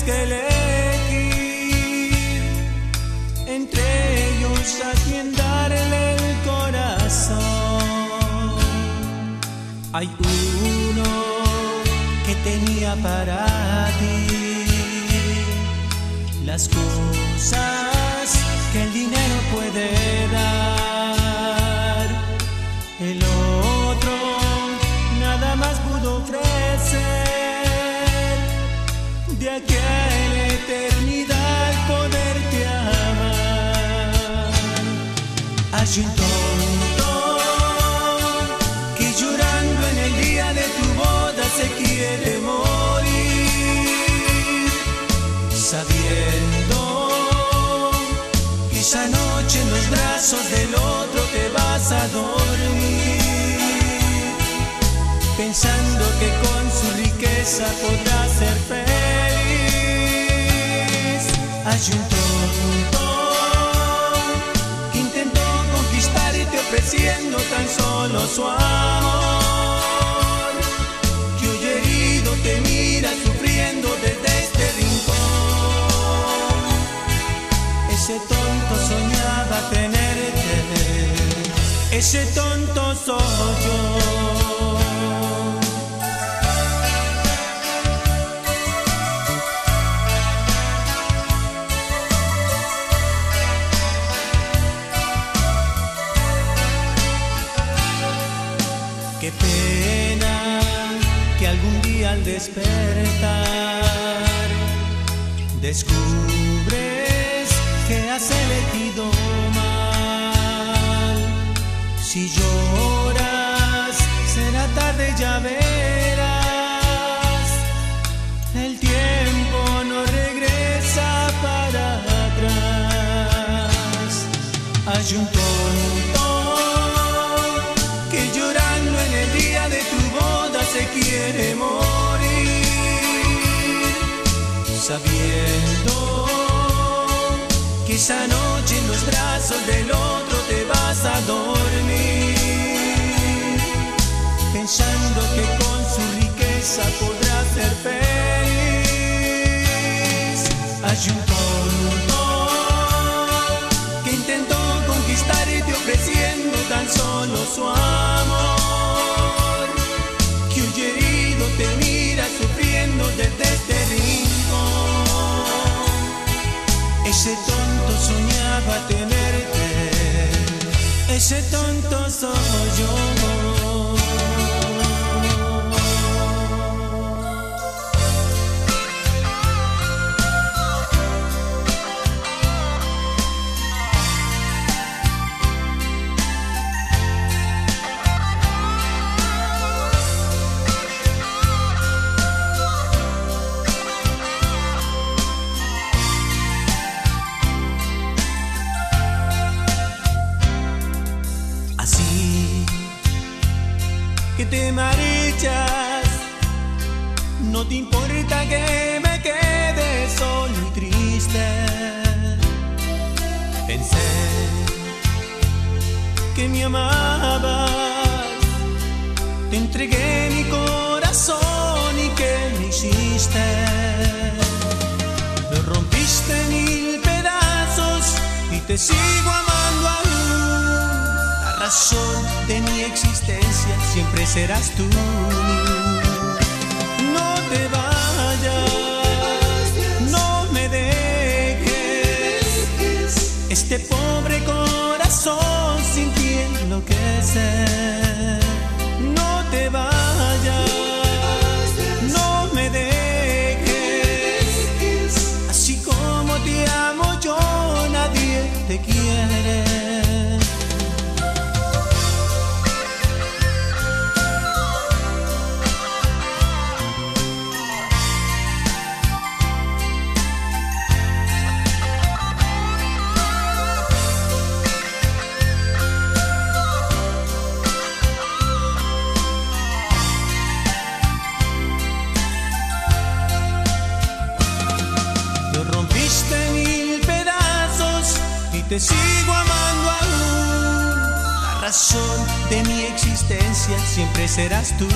escalera. sabiendo que esa noche en los brazos del otro te vas a dormir, pensando que con su riqueza podrás ser feliz. Hay un tonto que intentó conquistar y te ofreciendo tan solo su amor. ese tonto soy yo. Qué pena que algún día al despertar descubra soy un tonto que llorando en el día de tu boda se quiere morir, sabiendo que esa noche en los brazos del otro te vas a dormir, pensando que con su riqueza podrás ser feliz. Hay un ofreciendo tan solo su amor, que un herido te mira sufriendo desde este rincón. Ese tonto soñaba tenerte, ese tonto soy yo. Te marchas, no te importa que me quede solo y triste. Pensé que me amabas, te entregué mi corazón y que me hiciste. Lo rompiste mil pedazos y te sigo amando aún. Razón de mi existencia siempre serás tú. No te vayas, no me dejes. Este pobre corazón sin ti enloquece. Sigo amando aún. La razón de mi existencia siempre serás tú.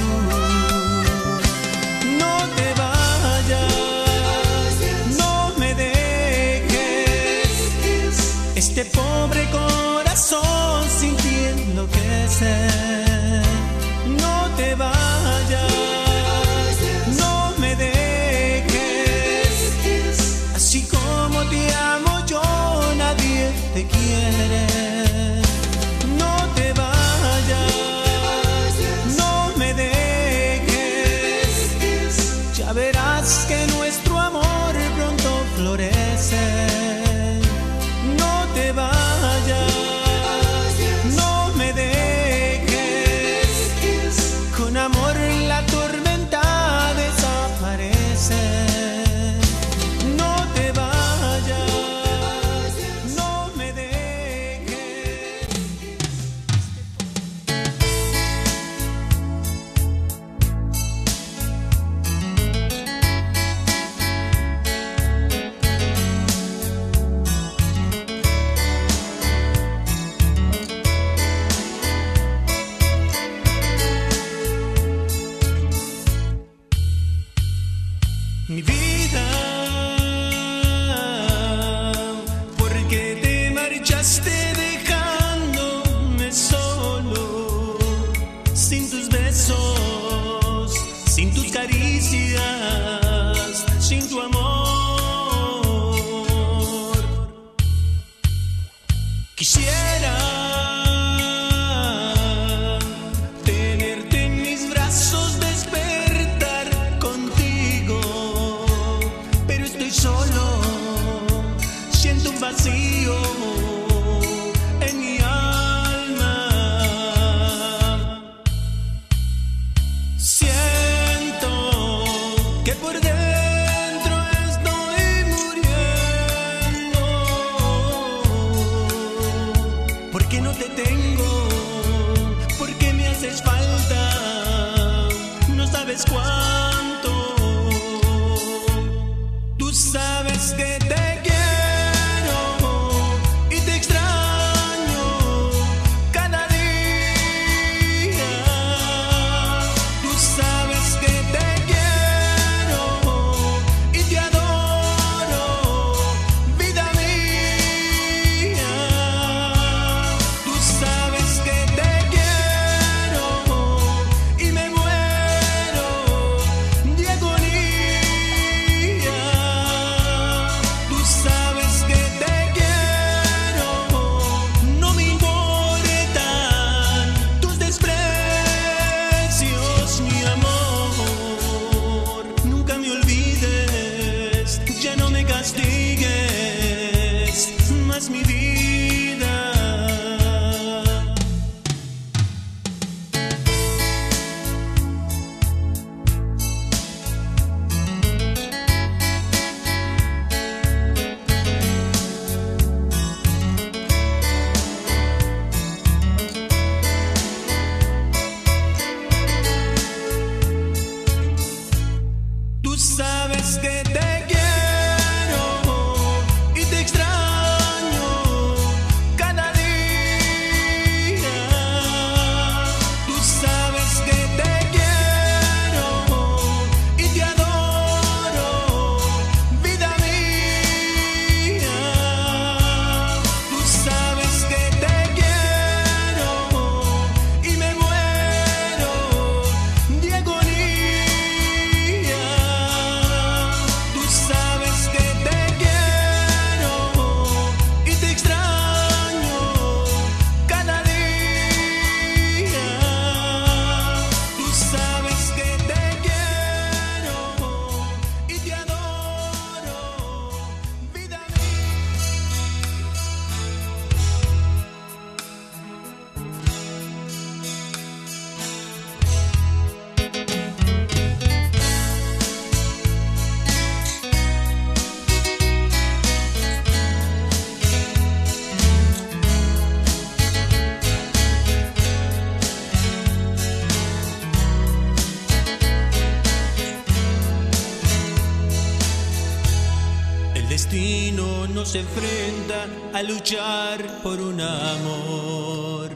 Nos enfrenta a luchar por un amor.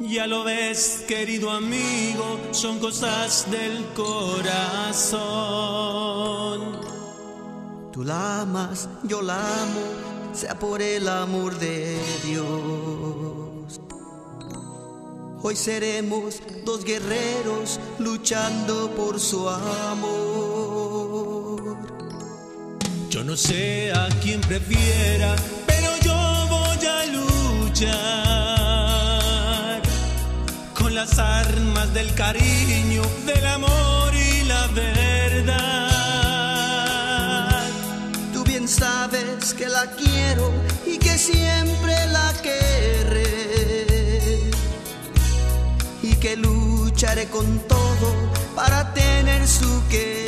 Ya lo ves, querido amigo, son cosas del corazón. Tú la amas, yo la amo, sea por el amor de Dios. Hoy seremos dos guerreros luchando por su amor. Yo no sé a quién prefiera, pero yo voy a luchar con las armas del cariño, del amor y la verdad. Tú bien sabes que la quiero y que siempre la querré y que lucharé con todo para tener su querer.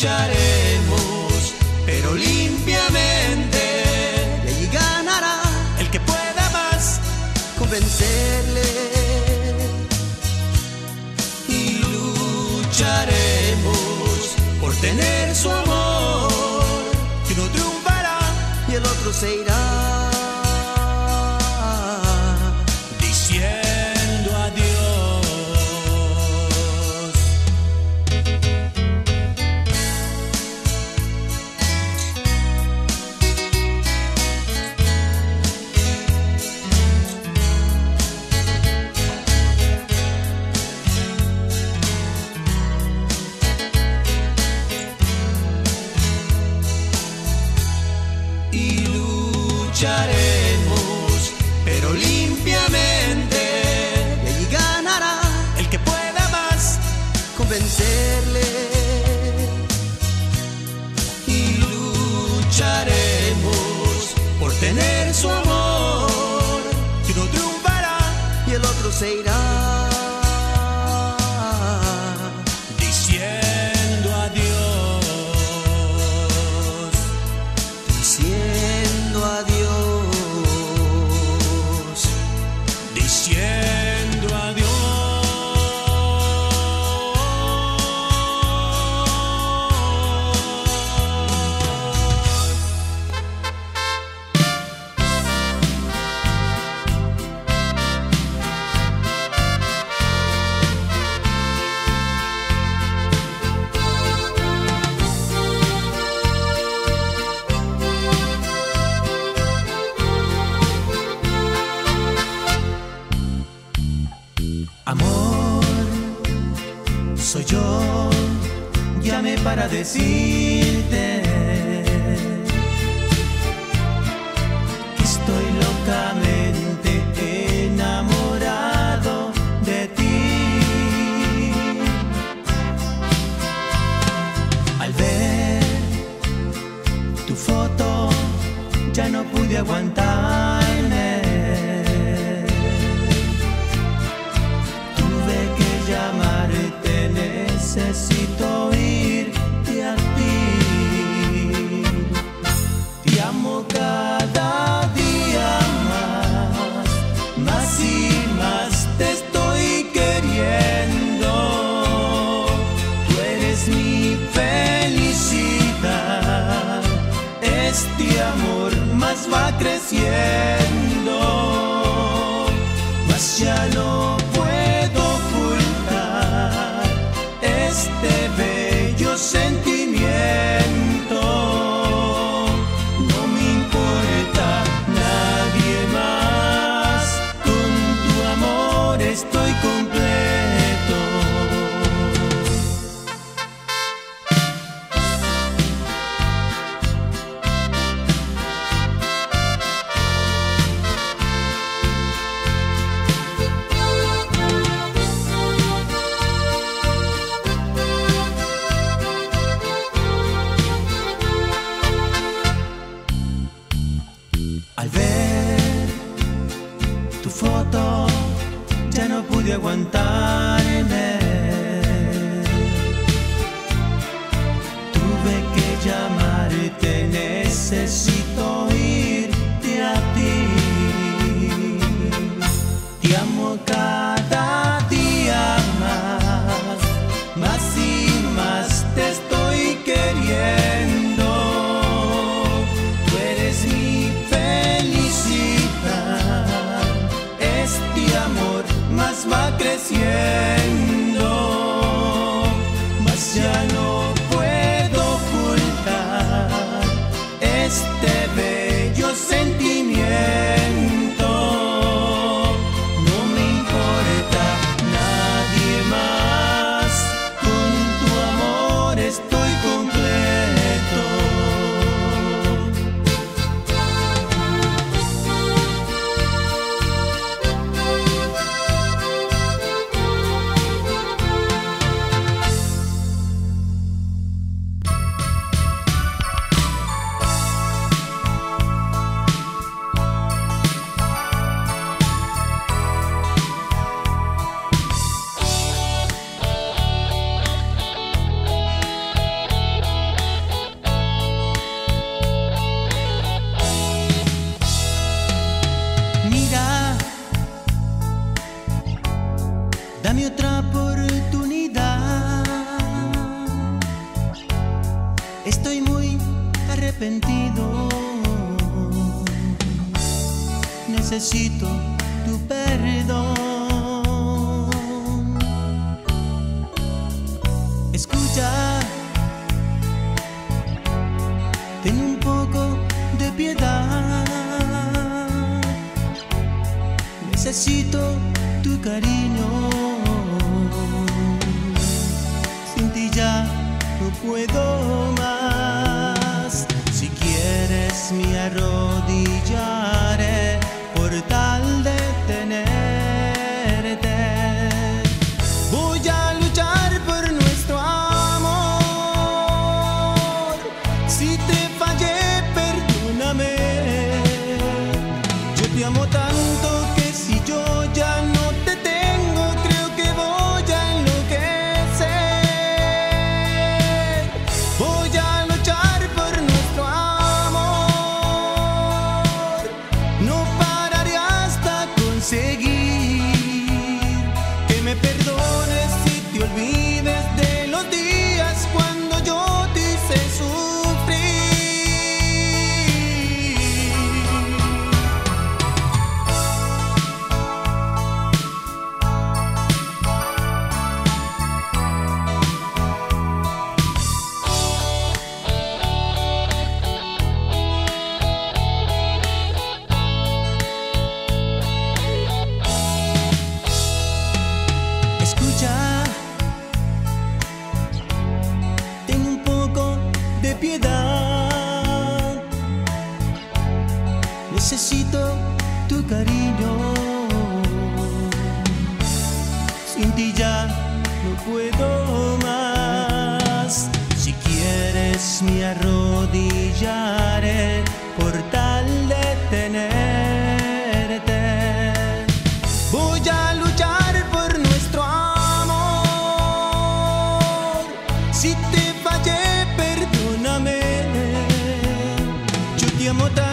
Lucharemos, pero limpiamente. Y allí ganará El que pueda más convencerle. y lucharemos por tener su amor. Que uno triunfará y el otro se irá. This. Necesito Te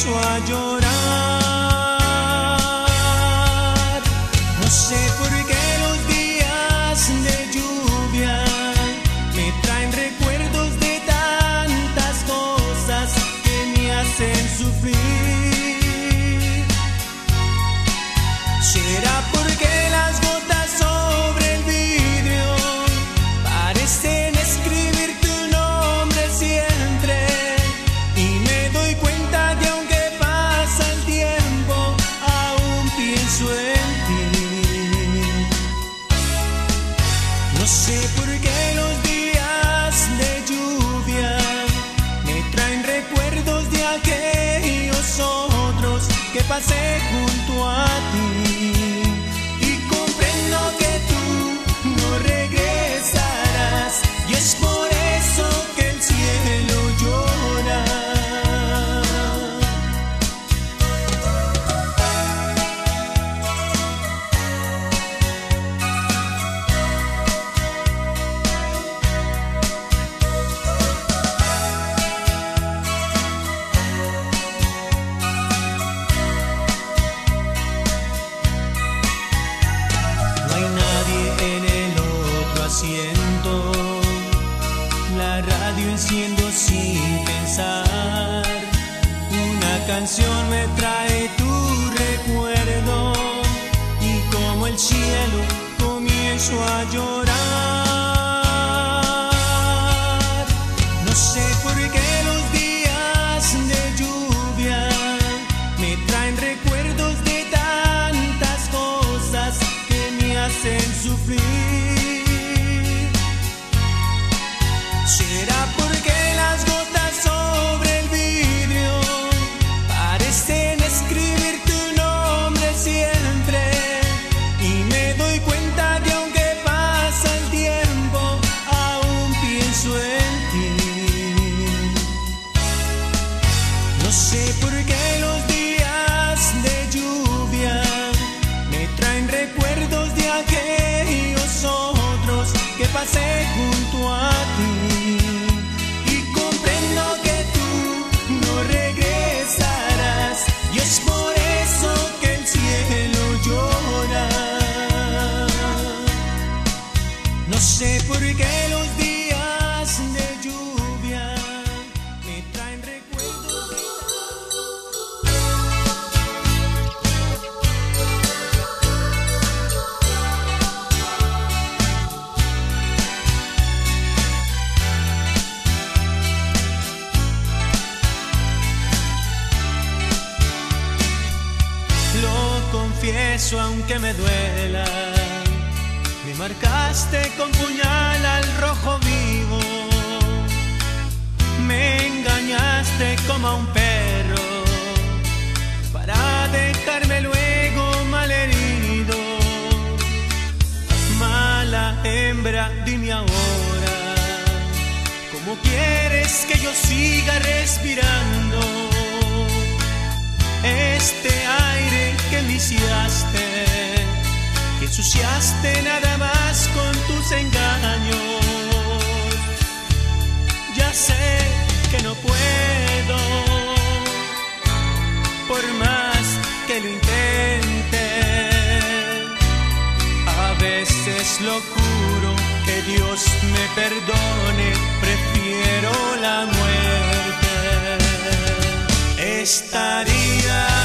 comienzo a llorar. Lo juro que Dios me perdone, prefiero la muerte. Estaría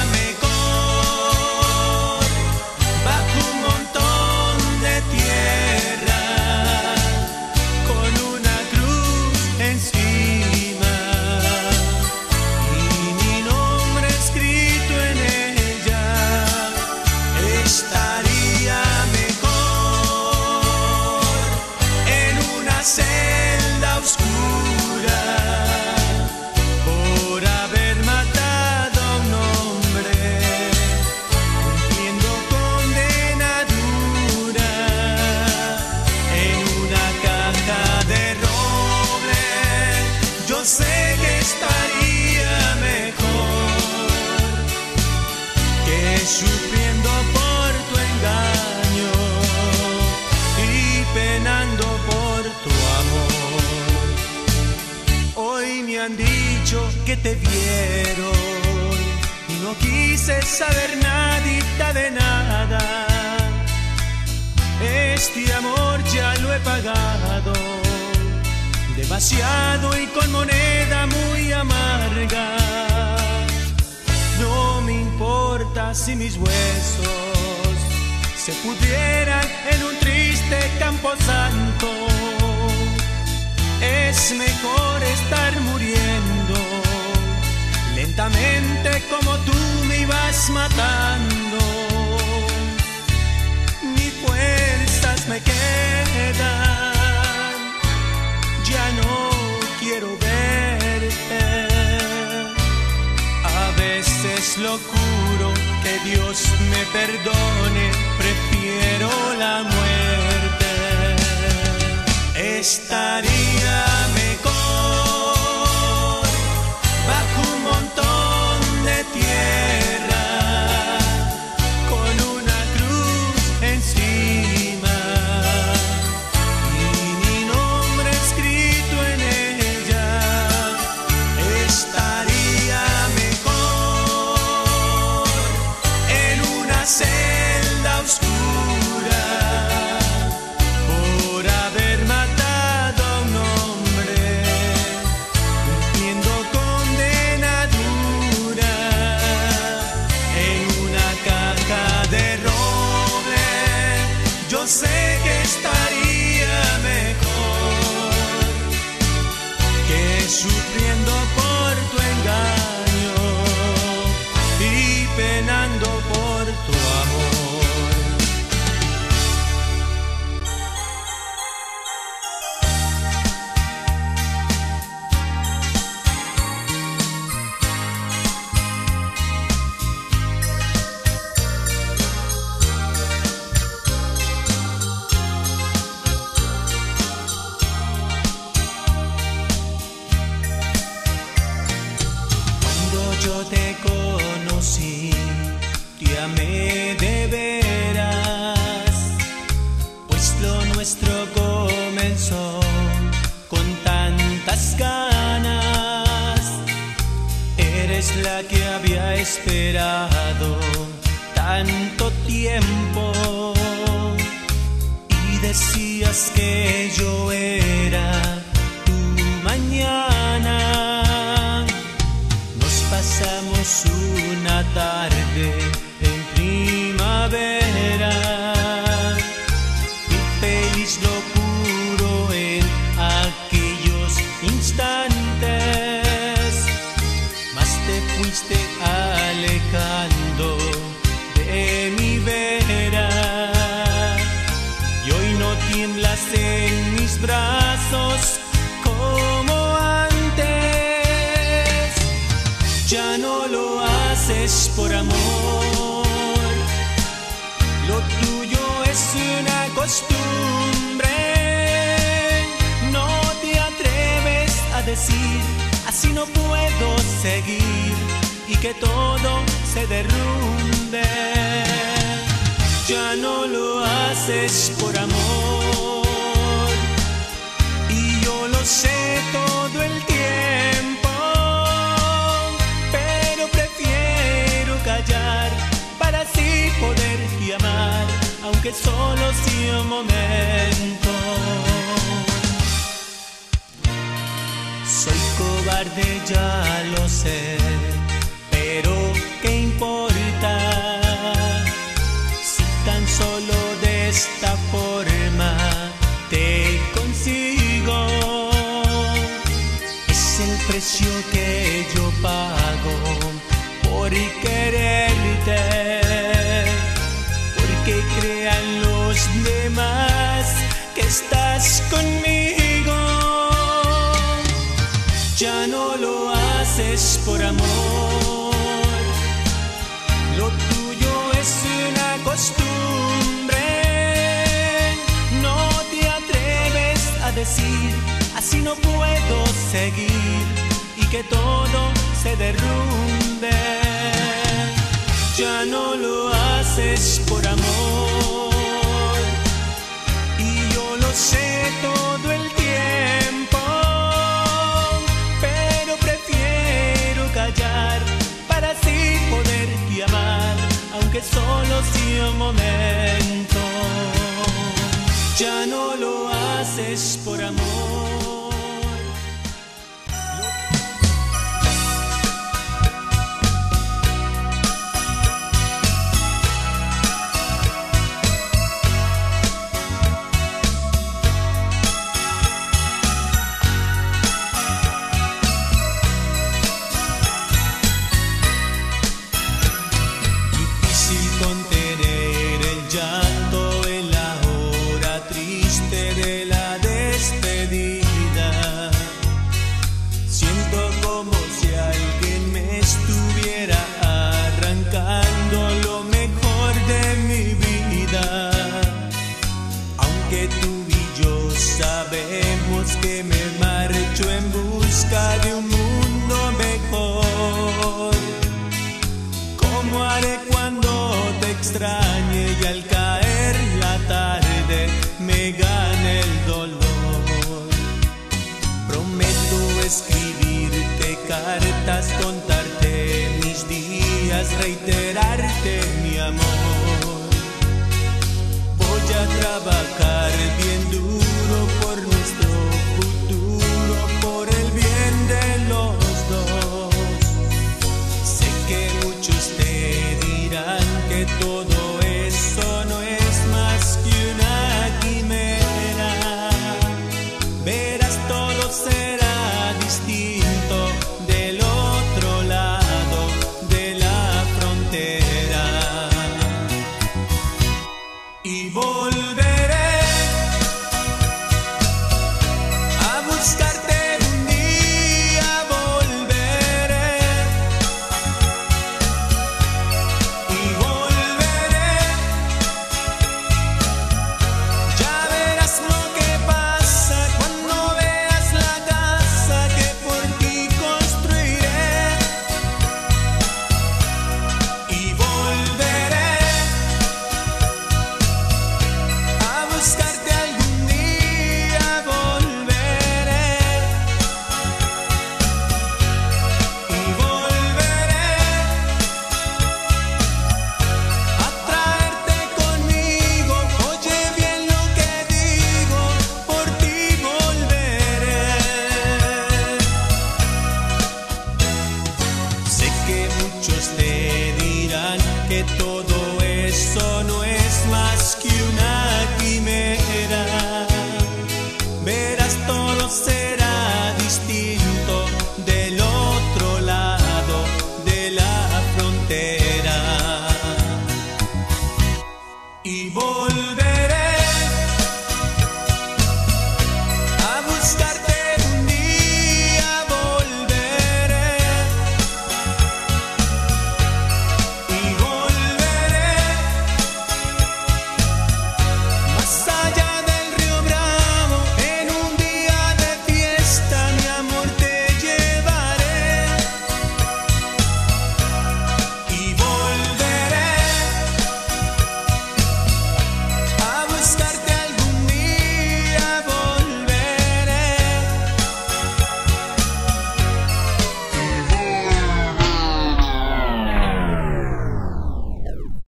que te vieron y no quise saber nadita de nada. Este amor ya lo he pagado demasiado y con moneda muy amarga. No me importa si mis huesos se pudieran en un triste campo santo. Es mejor estar muriendo lentamente como tú me ibas matando. Ni fuerzas me quedan, ya no quiero verte. A veces lo juro que Dios me perdone, prefiero la muerte. Estaría tanto tiempo y decías que yo era que todo se derrumbe. Ya no lo haces por amor. Y yo lo sé todo el tiempo. Pero prefiero callar para así poder amar, aunque solo sea un momento. Soy cobarde, ya lo sé importa? Si tan solo de esta forma te consigo, es el precio que yo pago por quererte, porque crean los demás que estás conmigo. Ya no lo haces por amor, no puedo seguir y que todo se derrumbe. Ya no lo haces por amor y yo lo sé todo el tiempo, pero prefiero callar para así poderte amar, aunque solo sea un momento. Ya no lo haces por amor. trabajar.